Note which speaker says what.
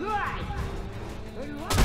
Speaker 1: Life!